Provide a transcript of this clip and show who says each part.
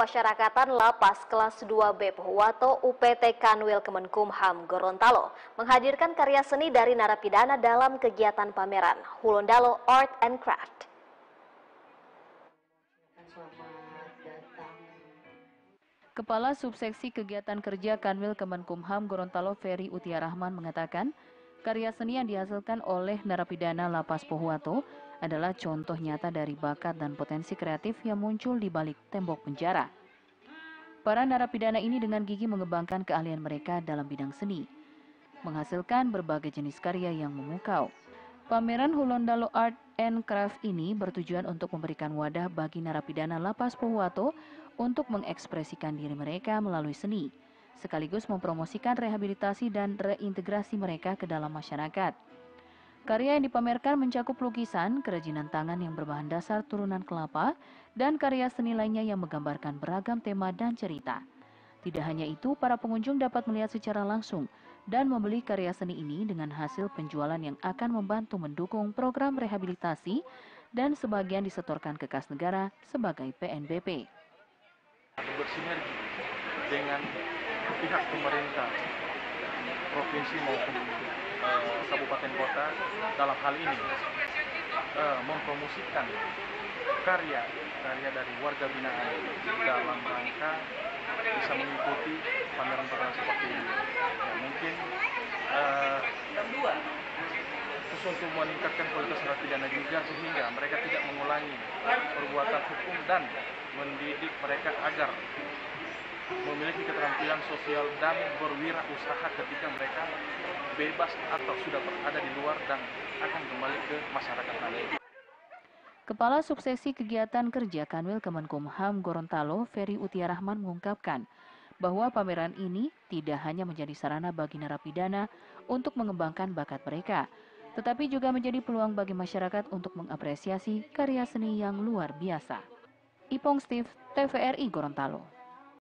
Speaker 1: Pemasyarakatan Lapas Kelas 2B Pohuwato UPT Kanwil Kemenkumham Gorontalo menghadirkan karya seni dari narapidana dalam kegiatan pameran Hulondalo Art and Craft.
Speaker 2: Kepala Subseksi Kegiatan Kerja Kanwil Kemenkumham Gorontalo Ferry Utia Rahman mengatakan, karya seni yang dihasilkan oleh narapidana Lapas Pohuwato adalah contoh nyata dari bakat dan potensi kreatif yang muncul di balik tembok penjara. Para narapidana ini dengan gigi mengembangkan keahlian mereka dalam bidang seni, menghasilkan berbagai jenis karya yang memukau. Pameran Hulondalo Art and Craft ini bertujuan untuk memberikan wadah bagi narapidana lapas Pohuwato untuk mengekspresikan diri mereka melalui seni, sekaligus mempromosikan rehabilitasi dan reintegrasi mereka ke dalam masyarakat. Karya yang dipamerkan mencakup lukisan, kerajinan tangan yang berbahan dasar turunan kelapa, dan karya seni lainnya yang menggambarkan beragam tema dan cerita. Tidak hanya itu, para pengunjung dapat melihat secara langsung dan membeli karya seni ini dengan hasil penjualan yang akan membantu mendukung program rehabilitasi dan sebagian disetorkan ke kas negara sebagai PNBP.
Speaker 3: Bersinergi dengan pihak pemerintah provinsi maupun uh, kabupaten kota dalam hal ini uh, mempromosikan karya karya dari warga binaan dalam rangka bisa mengikuti pameran-pameran seperti khusus untuk meningkatkan kualitas narapidana juga sehingga mereka tidak mengulangi perbuatan hukum dan mendidik mereka agar memiliki keterampilan sosial dan berwirausaha ketika mereka bebas atau sudah berada di luar dan akan kembali ke masyarakat lain.
Speaker 2: Kepala Suksesi Kegiatan Kerja Kanwil Kemenkumham Gorontalo, Ferry Utia Rahman mengungkapkan bahwa pameran ini tidak hanya menjadi sarana bagi narapidana untuk mengembangkan bakat mereka, tetapi juga menjadi peluang bagi masyarakat untuk mengapresiasi karya seni yang luar biasa. Ipong Steve, TVRI Gorontalo.